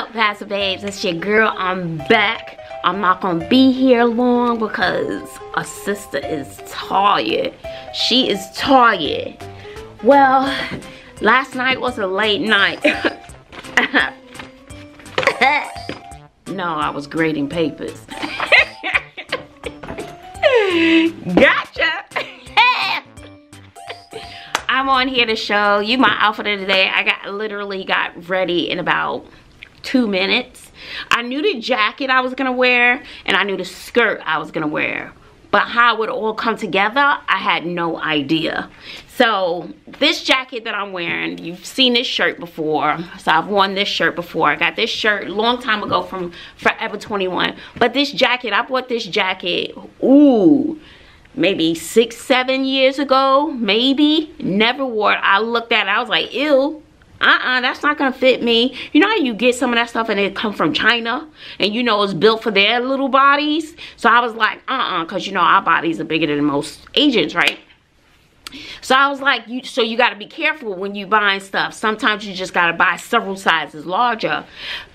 up, Bazzle Babes? It's your girl. I'm back. I'm not gonna be here long because a sister is tired. She is tired. Well, last night was a late night. no, I was grading papers. gotcha. I'm on here to show you my outfit of the day. I got literally got ready in about two minutes. I knew the jacket I was gonna wear and I knew the skirt I was gonna wear. But how it would all come together, I had no idea. So this jacket that I'm wearing, you've seen this shirt before. So I've worn this shirt before. I got this shirt a long time ago from Forever 21. But this jacket, I bought this jacket, ooh, maybe six, seven years ago, maybe. Never wore it. I looked at it, I was like, ew. Uh-uh, that's not gonna fit me. You know how you get some of that stuff and it come from China? And you know it's built for their little bodies? So I was like, uh-uh, because you know our bodies are bigger than most Asians, right? So I was like, you so you gotta be careful when you buying stuff. Sometimes you just gotta buy several sizes larger.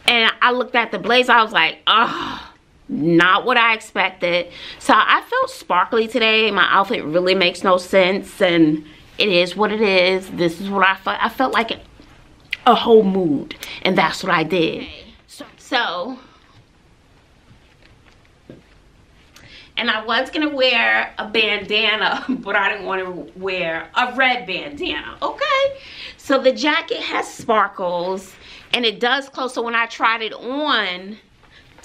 And I looked at the blazer, I was like, oh not what I expected. So I felt sparkly today. My outfit really makes no sense and it is what it is. This is what I felt. I felt like a whole mood and that's what I did. So, and I was gonna wear a bandana, but I didn't want to wear a red bandana, okay? So the jacket has sparkles and it does close, so when I tried it on,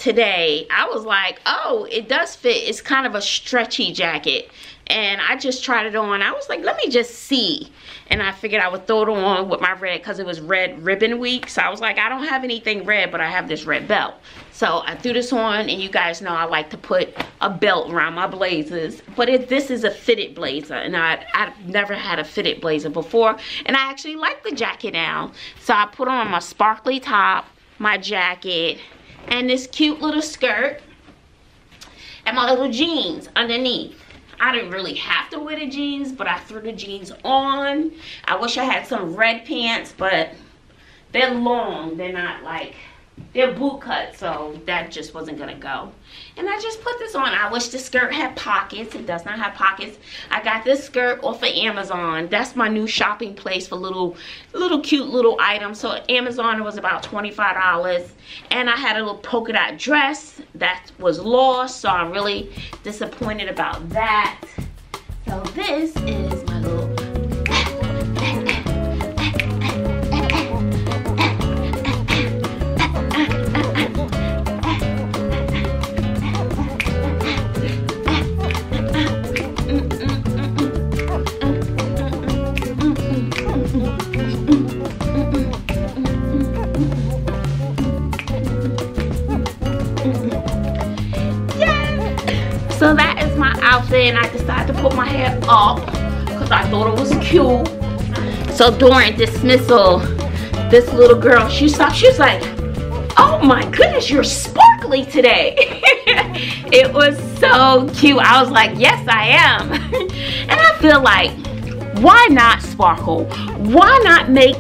today i was like oh it does fit. It's kind of a stretchy jacket. And i just tried it on. I was like let me just see. And i figured i would throw it on with my red because it was red ribbon week. So i was like i don't have anything red but i have this red belt. So i threw this on and you guys know i like to put a belt around my blazers. But if this is a fitted blazer and i i've never had a fitted blazer before. And i actually like the jacket now. So i put on my sparkly top my jacket and this cute little skirt and my little jeans underneath. I didn't really have to wear the jeans, but I threw the jeans on. I wish I had some red pants, but they're long. They're not like they're boot cut so that just wasn't gonna go. And i just put this on. I wish the skirt had pockets. It does not have pockets. I got this skirt off of amazon. That's my new shopping place for little little cute little items. So amazon was about 25 dollars. And i had a little polka dot dress that was lost so i'm really disappointed about that. So this is and I decided to put my hair up because I thought it was cute. So during dismissal, this little girl, she stopped, she was like, oh my goodness, you're sparkly today. it was so cute. I was like, yes, I am. and I feel like, why not sparkle? Why not make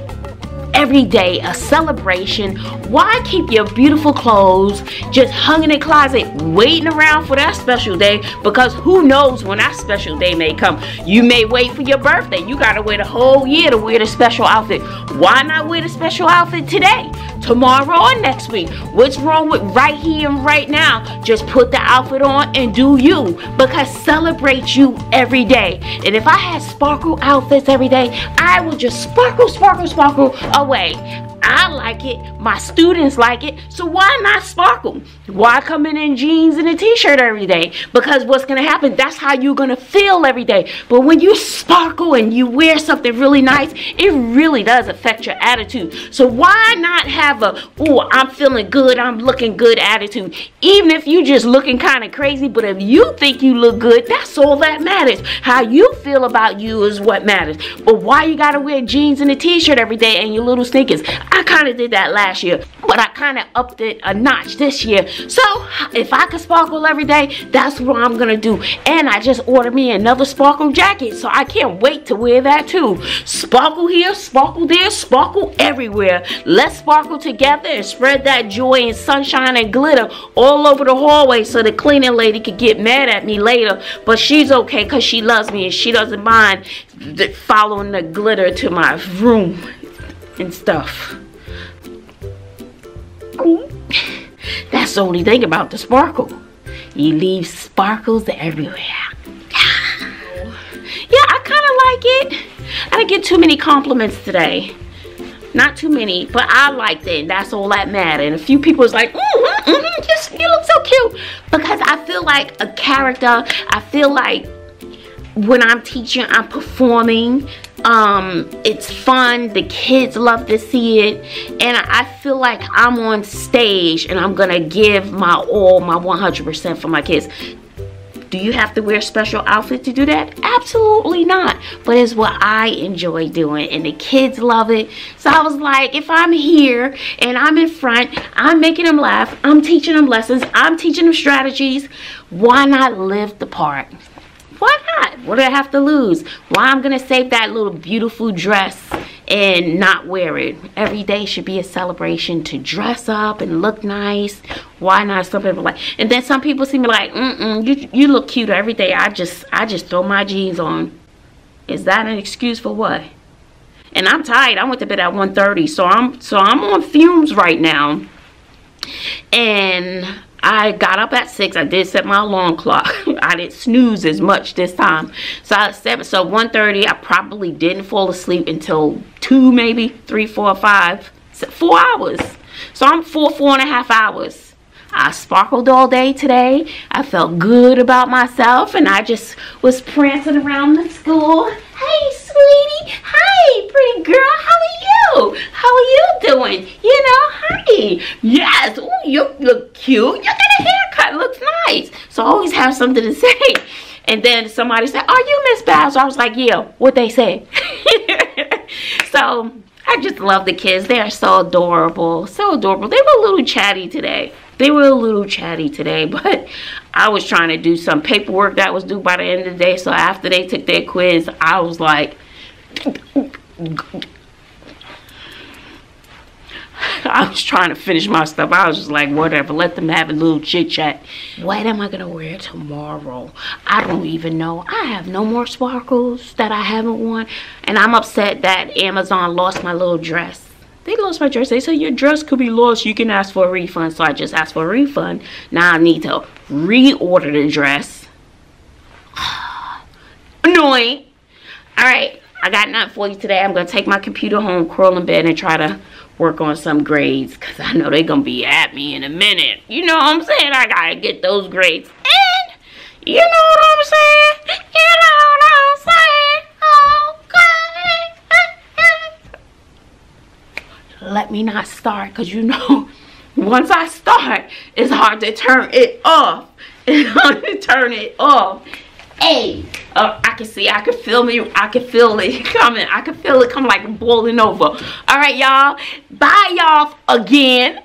every day a celebration. Why keep your beautiful clothes just hung in the closet waiting around for that special day? Because who knows when that special day may come. You may wait for your birthday. You gotta wait a whole year to wear the special outfit. Why not wear the special outfit today? Tomorrow or next week? What's wrong with right here and right now? Just put the outfit on and do you. Because celebrate you every day. And if I had sparkle outfits every day, I would just sparkle, sparkle, sparkle away. I like it, my students like it, so why not sparkle? Why come in in jeans and a t-shirt every day? Because what's gonna happen, that's how you're gonna feel every day. But when you sparkle and you wear something really nice, it really does affect your attitude. So why not have a, oh, I'm feeling good, I'm looking good attitude. Even if you just looking kind of crazy, but if you think you look good, that's all that matters. How you feel about you is what matters. But why you gotta wear jeans and a t-shirt every day and your little sneakers? I kind of did that last year, but I kind of upped it a notch this year. So if I could sparkle every day, that's what I'm gonna do. And I just ordered me another sparkle jacket, so I can't wait to wear that too. Sparkle here, sparkle there, sparkle everywhere. Let's sparkle together and spread that joy and sunshine and glitter all over the hallway so the cleaning lady could get mad at me later. But she's okay because she loves me and she doesn't mind following the glitter to my room and stuff. That's the only thing about the sparkle. You leave sparkles everywhere. Yeah, I kind of like it. I didn't get too many compliments today. Not too many, but I liked it. That's all that mattered. And a few people was like, mm -hmm, mm -hmm, just, you look so cute. Because I feel like a character, I feel like when I'm teaching, I'm performing. Um, it's fun. The kids love to see it. And I feel like I'm on stage and I'm to give my all, my 100% for my kids. Do you have to wear a special outfit to do that? Absolutely not. But it's what I enjoy doing and the kids love it. So I was like, if I'm here and I'm in front, I'm making them laugh, I'm teaching them lessons, I'm teaching them strategies, why not live the part? Why not? What do I have to lose? Why I'm going to save that little beautiful dress and not wear it. Every day should be a celebration to dress up and look nice. Why not? Some people like, and then some people see me like, mm-mm, you, you look cute every day. I just, I just throw my jeans on. Is that an excuse for what? And I'm tired. I went to bed at 1.30, so I'm, so I'm on fumes right now. And I got up at 6. I did set my alarm clock. I didn't snooze as much this time. So I seven, so 1.30, I probably didn't fall asleep until 2 maybe, 3, 4, 5, 4 hours. So I'm four, four and a half hours. I sparkled all day today. I felt good about myself and I just was prancing around the school. Hey, Hi, pretty girl. How are you? How are you doing? You know, hi. Yes. Ooh, you look cute. You got a haircut. Looks nice. So I always have something to say. And then somebody said, are you Miss Bass? I was like, yeah, what they say. so I just love the kids. They are so adorable. So adorable. They were a little chatty today. They were a little chatty today, but I was trying to do some paperwork that was due by the end of the day. So after they took their quiz, I was like, I was trying to finish my stuff. I was just like, whatever, let them have a little chit chat. What am I going to wear tomorrow? I don't even know. I have no more sparkles that I haven't worn. And I'm upset that Amazon lost my little dress. They lost my dress. They said your dress could be lost. You can ask for a refund. So I just asked for a refund. Now I need to reorder the dress. Annoying. All right. I got nothing for you today. I'm going to take my computer home, curl in bed, and try to work on some grades. Because I know they're going to be at me in a minute. You know what I'm saying? I got to get those grades. And you know what I'm saying? You know what I'm saying? Okay. Let me not start. Because you know, once I start, it's hard to turn it off. It's hard to turn it off. Hey, uh, I can see, I can feel me, I can feel it coming. I can feel it coming like boiling over. All right, y'all. Bye, y'all, again.